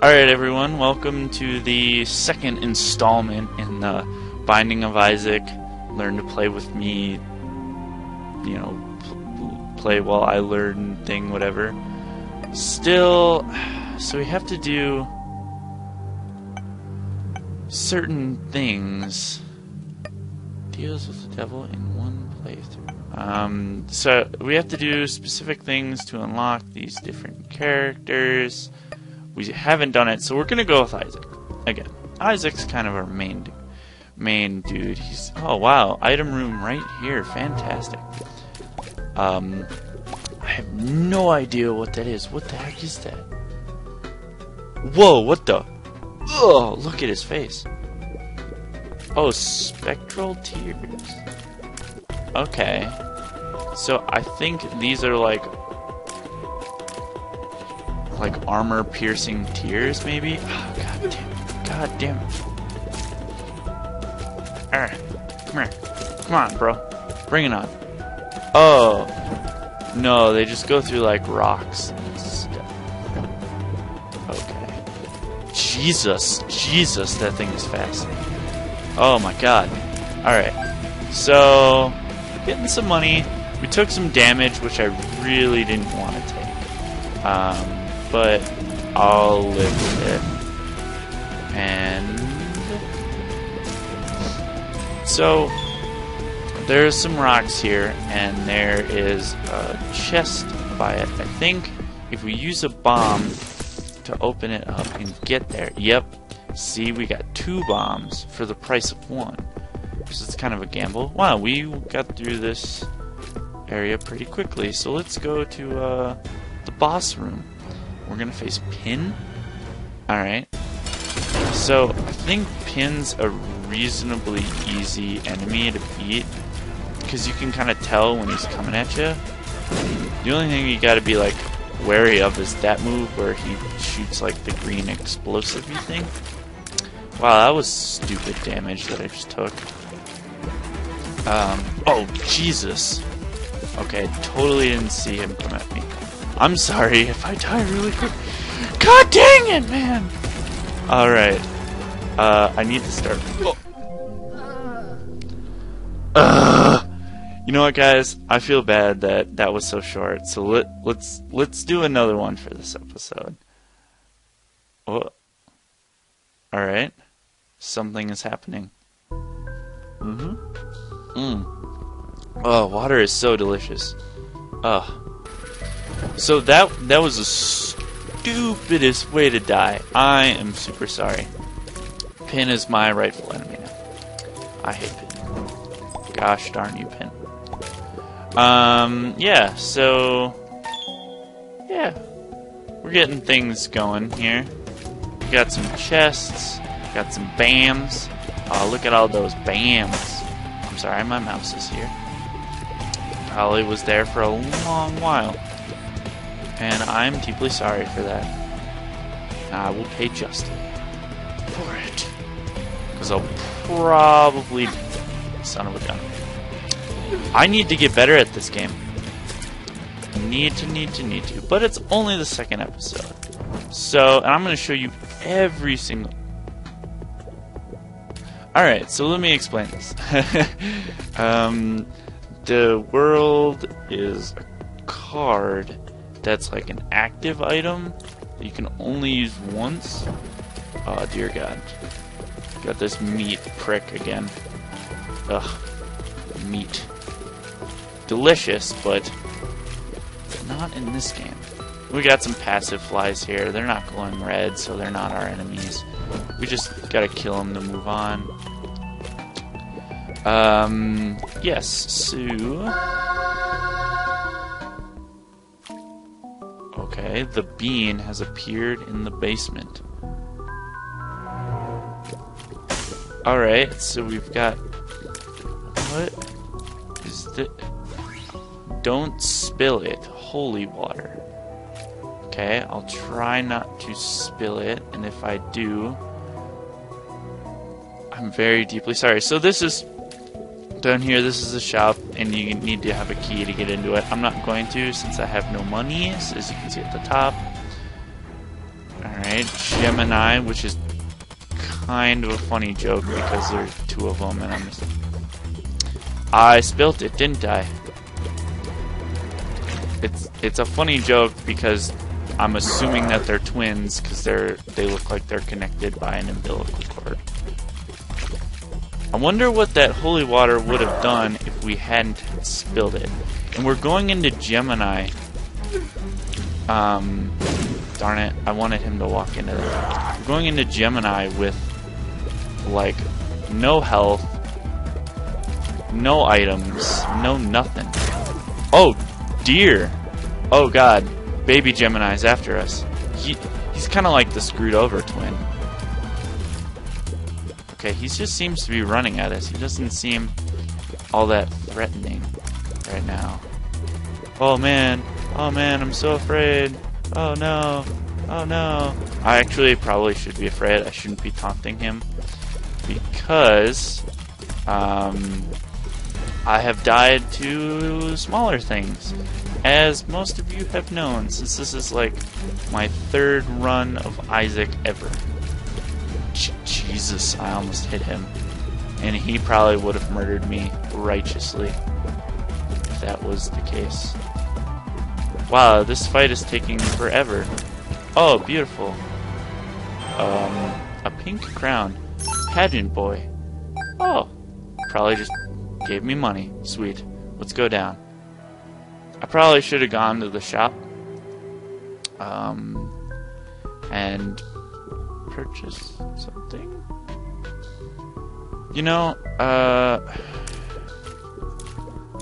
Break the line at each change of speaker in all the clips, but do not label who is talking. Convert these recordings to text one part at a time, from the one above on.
Alright, everyone, welcome to the second installment in the Binding of Isaac Learn to Play with Me, you know, pl- play while I learn thing, whatever. Still, so we have to do certain things. Deals with the devil in one playthrough. Um, so we have to do specific things to unlock these different characters. We haven't done it, so we're gonna go with Isaac again. Isaac's kind of our main main dude. He's oh wow, item room right here, fantastic. Um, I have no idea what that is. What the heck is that? Whoa, what the? Oh, look at his face. Oh, spectral tears. Okay. So I think these are like like armor piercing tears maybe? Oh, god damn it. God damn. Come here. Come on, bro. Bring it on. Oh. No, they just go through like rocks and stuff. Okay. Jesus. Jesus, that thing is fast. Oh my god. Alright. So, getting some money. We took some damage, which I really didn't want to take. Um, but I'll live with it. And so there's some rocks here, and there is a chest by it. I think if we use a bomb to open it up and get there, yep. See, we got two bombs for the price of one. So it's kind of a gamble. Wow, we got through this area pretty quickly. So let's go to uh, the boss room. We're gonna face Pin. Alright. So, I think Pin's a reasonably easy enemy to beat. Because you can kind of tell when he's coming at you. The only thing you gotta be, like, wary of is that move where he shoots, like, the green explosive thing. Wow, that was stupid damage that I just took. Um, oh, Jesus. Okay, totally didn't see him come at me. I'm sorry if I die really quick. God dang it, man! Alright. Uh, I need to start. Oh. Uh, you know what, guys? I feel bad that that was so short. So let let's let's do another one for this episode. Oh. All right. Something is happening. Mm-hmm. Mm. Oh, water is so delicious. Ugh. So that that was the stupidest way to die. I am super sorry. Pin is my rightful enemy now. I hate Pin. Gosh darn you, Pin. Um, yeah, so... Yeah. We're getting things going here. We got some chests. Got some BAMs. Oh, look at all those BAMs. I'm sorry, my mouse is here. Probably was there for a long while and I'm deeply sorry for that. I will pay justly for it. Because I'll probably son of a gun. I need to get better at this game. Need to, need to, need to. But it's only the second episode. So, and I'm going to show you every single... Alright, so let me explain this. um, the world is a card that's like an active item that you can only use once. Oh dear god. Got this meat prick again. Ugh. Meat. Delicious, but not in this game. We got some passive flies here. They're not glowing red, so they're not our enemies. We just gotta kill them to move on. Um, yes, so... Okay, the bean has appeared in the basement. Alright, so we've got... What is the... Don't spill it. Holy water. Okay, I'll try not to spill it, and if I do... I'm very deeply sorry. So this is down here, this is a shop, and you need to have a key to get into it. I'm not going to, since I have no money, as you can see at the top. Alright, Gemini, which is kind of a funny joke because there's two of them and I'm just... I spilt it, didn't I? It's it's a funny joke because I'm assuming that they're twins because they're they look like they're connected by an umbilical cord. I wonder what that holy water would have done if we hadn't spilled it. And we're going into Gemini. Um, darn it, I wanted him to walk into that. We're going into Gemini with, like, no health, no items, no nothing. Oh, dear. Oh, God. Baby Gemini's after us. He, he's kind of like the screwed over twin. Okay, he just seems to be running at us. He doesn't seem all that threatening right now. Oh man, oh man, I'm so afraid. Oh no, oh no. I actually probably should be afraid. I shouldn't be taunting him because um, I have died to smaller things, as most of you have known, since this is like my third run of Isaac ever. Jesus, I almost hit him. And he probably would have murdered me righteously if that was the case. Wow, this fight is taking forever. Oh, beautiful. Um, a pink crown. Pageant boy. Oh, probably just gave me money. Sweet. Let's go down. I probably should have gone to the shop. Um, and purchase something. You know, uh,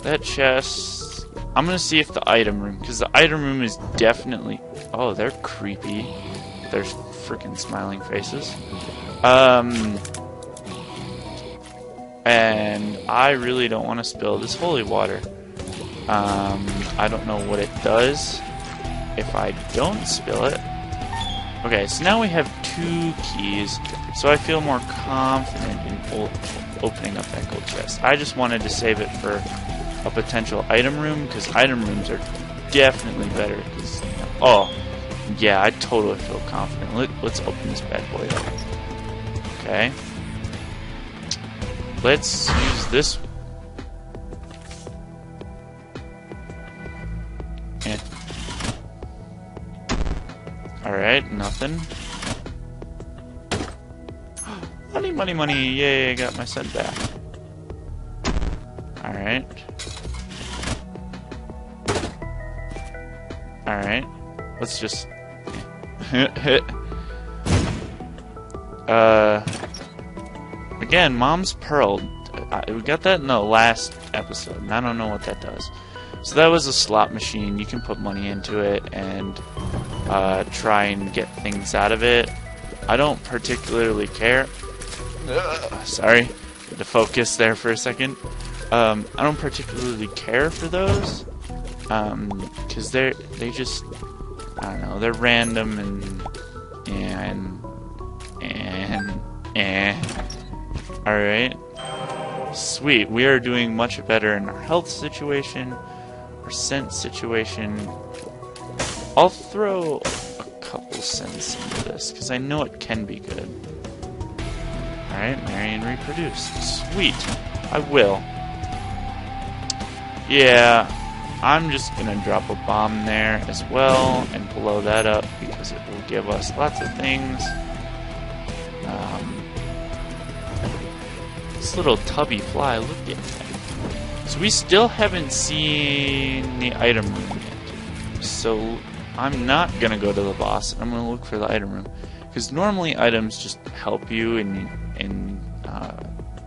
that chest. I'm gonna see if the item room, because the item room is definitely. Oh, they're creepy. There's freaking smiling faces. Um, and I really don't want to spill this holy water. Um, I don't know what it does if I don't spill it. Okay, so now we have two keys, so I feel more confident in opening up that gold chest. I just wanted to save it for a potential item room, because item rooms are definitely better. because oh, yeah, I totally feel confident. Let, let's open this bad boy up. Okay. Let's use this Alright, nothing. Money, money! Yay, I got my set back. Alright. Alright. Let's just... uh... Again, Mom's Pearl. we got that in the last episode, and I don't know what that does. So that was a slot machine. You can put money into it, and uh, try and get things out of it. I don't particularly care. Sorry, to focus there for a second. Um, I don't particularly care for those because um, they're they just I don't know they're random and and and and all right. Sweet, we are doing much better in our health situation, our cent situation, I'll throw a couple cents into this, because I know it can be good. Alright, Marion reproduce. Sweet. I will. Yeah, I'm just gonna drop a bomb there as well and blow that up because it will give us lots of things. Um, this little tubby fly, look at that. So we still haven't seen the item room yet. So I'm not gonna go to the boss. I'm gonna look for the item room because normally items just help you in in uh,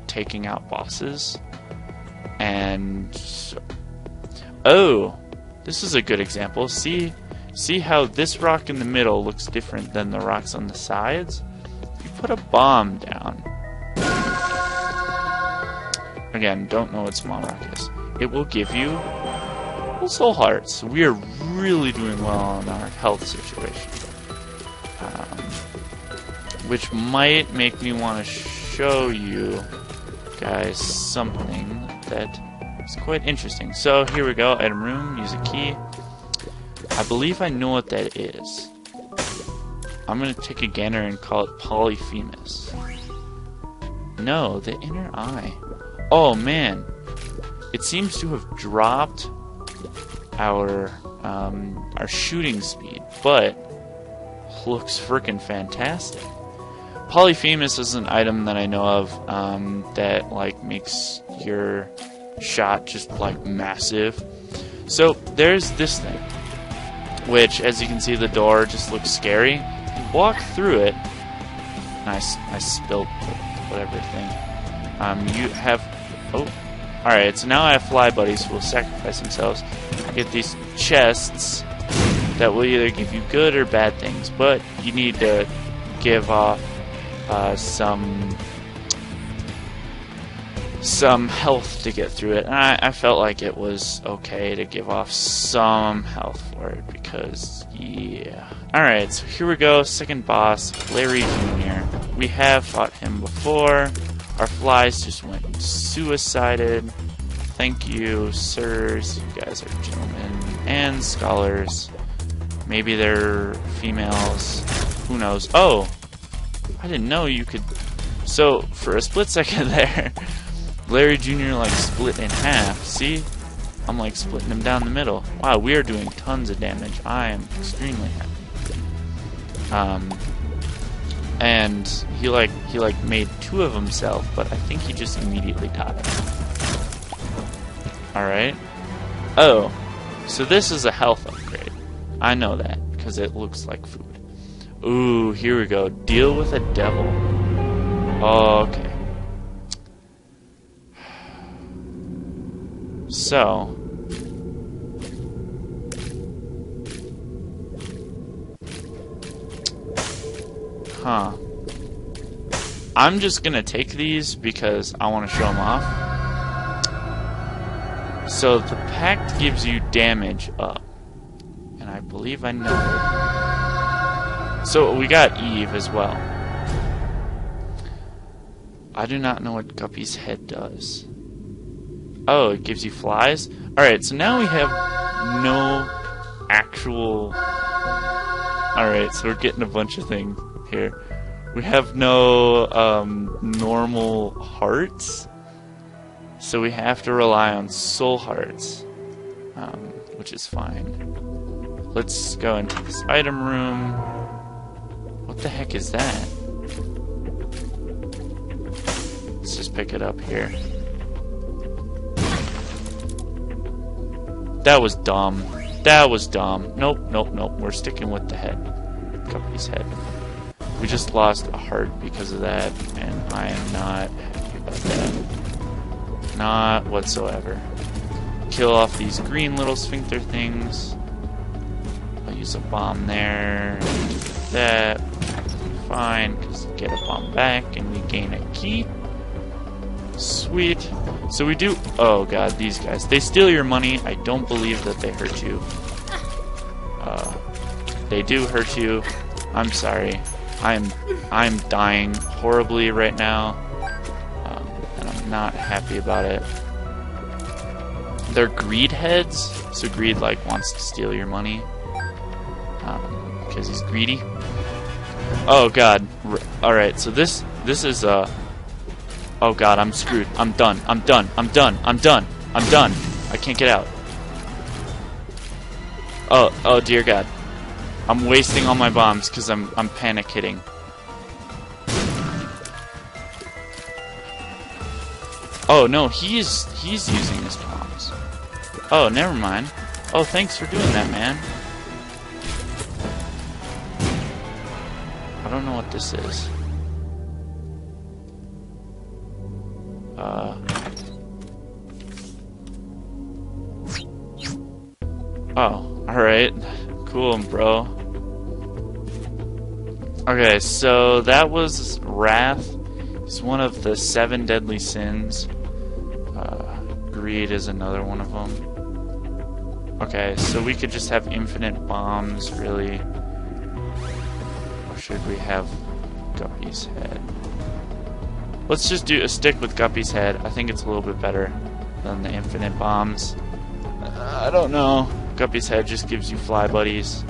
taking out bosses. And oh, this is a good example. See, see how this rock in the middle looks different than the rocks on the sides. You put a bomb down. Again, don't know what small rock is. It will give you soul hearts. We are really doing well on our health situation. Which might make me want to show you guys something that is quite interesting. So here we go, item room, use a key. I believe I know what that is. I'm gonna take a gander and call it Polyphemus. No, the inner eye. Oh man, it seems to have dropped our um, our shooting speed, but looks freaking fantastic. Polyphemus is an item that I know of um, that like makes your shot just like massive. So there's this thing, which as you can see the door just looks scary. You walk through it, and I, I spilled whatever thing. Um, you have, oh, alright, so now I have fly buddies who will sacrifice themselves. I get these chests that will either give you good or bad things, but you need to give off uh, some some health to get through it. And I, I, felt like it was okay to give off some health for it because, yeah. Alright, so here we go. Second boss, Larry Jr. We have fought him before. Our flies just went suicided. Thank you, sirs. You guys are gentlemen and scholars. Maybe they're females. Who knows? Oh! I didn't know you could... So, for a split second there, Larry Jr. like split in half. See? I'm like splitting him down the middle. Wow, we are doing tons of damage. I am extremely happy. Um, and he like he like made two of himself, but I think he just immediately died. Alright. Oh. So this is a health upgrade. I know that, because it looks like food. Ooh, here we go. Deal with a devil. Oh, okay. So. Huh. I'm just gonna take these because I want to show them off. So the pact gives you damage up. And I believe I know it. So we got Eve as well. I do not know what Guppy's head does. Oh, it gives you flies? Alright, so now we have no actual... Alright, so we're getting a bunch of things here. We have no um, normal hearts. So we have to rely on soul hearts, um, which is fine. Let's go into this item room. What the heck is that? Let's just pick it up here. That was dumb. That was dumb. Nope, nope, nope. We're sticking with the head. Company's head. We just lost a heart because of that, and I am not happy about that. Not whatsoever. Kill off these green little sphincter things. I'll use a bomb there. That. Fine, because get a bomb back and we gain a key. Sweet. So we do... Oh god, these guys. They steal your money. I don't believe that they hurt you. Uh, they do hurt you. I'm sorry. I'm I'm dying horribly right now Um, and I'm not happy about it. They're greed heads, so greed like wants to steal your money because he's greedy. Oh god! All right, so this this is uh. Oh god, I'm screwed. I'm done. I'm done. I'm done. I'm done. I'm done. I can't get out. Oh oh dear god. I'm wasting all my bombs because I'm I'm panic hitting. Oh, no, he's he's using his bombs. Oh, never mind. Oh, thanks for doing that, man. I don't know what this is. Uh... Oh, alright. Cool, bro. Okay, so that was Wrath. It's one of the seven deadly sins. Uh, greed is another one of them. Okay, so we could just have infinite bombs, really. Should we have Guppy's head? Let's just do a stick with Guppy's head. I think it's a little bit better than the infinite bombs. Uh, I don't know. Guppy's head just gives you fly buddies.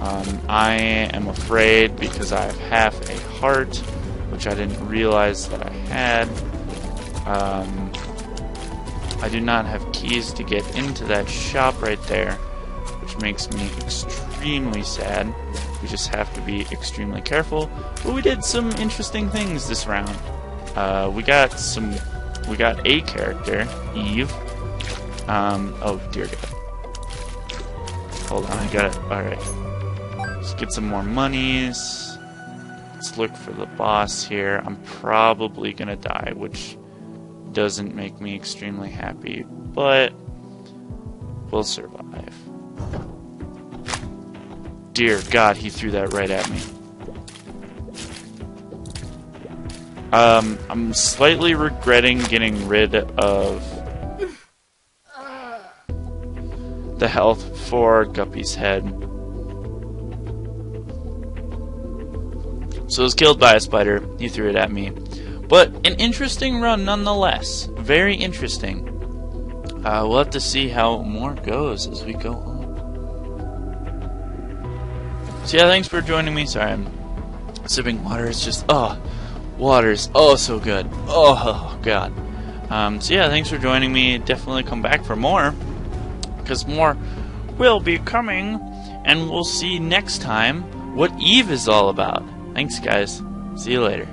Um, I am afraid because I have half a heart, which I didn't realize that I had. Um, I do not have keys to get into that shop right there, which makes me extremely sad. We just have to be extremely careful. But we did some interesting things this round. Uh, we got some. We got a character, Eve. Um, oh dear God. Hold on, I got it. All right. Let's get some more monies. Let's look for the boss here. I'm probably gonna die, which doesn't make me extremely happy, but we'll survive. Dear God, he threw that right at me. Um, I'm slightly regretting getting rid of the health for Guppy's head. So I was killed by a spider. He threw it at me. But an interesting run nonetheless. Very interesting. Uh, we'll have to see how more goes as we go on. So yeah, thanks for joining me. Sorry, I'm sipping water. It's just, oh, water's oh so good. Oh, God. Um, so yeah, thanks for joining me. Definitely come back for more. Because more will be coming. And we'll see next time what Eve is all about. Thanks, guys. See you later.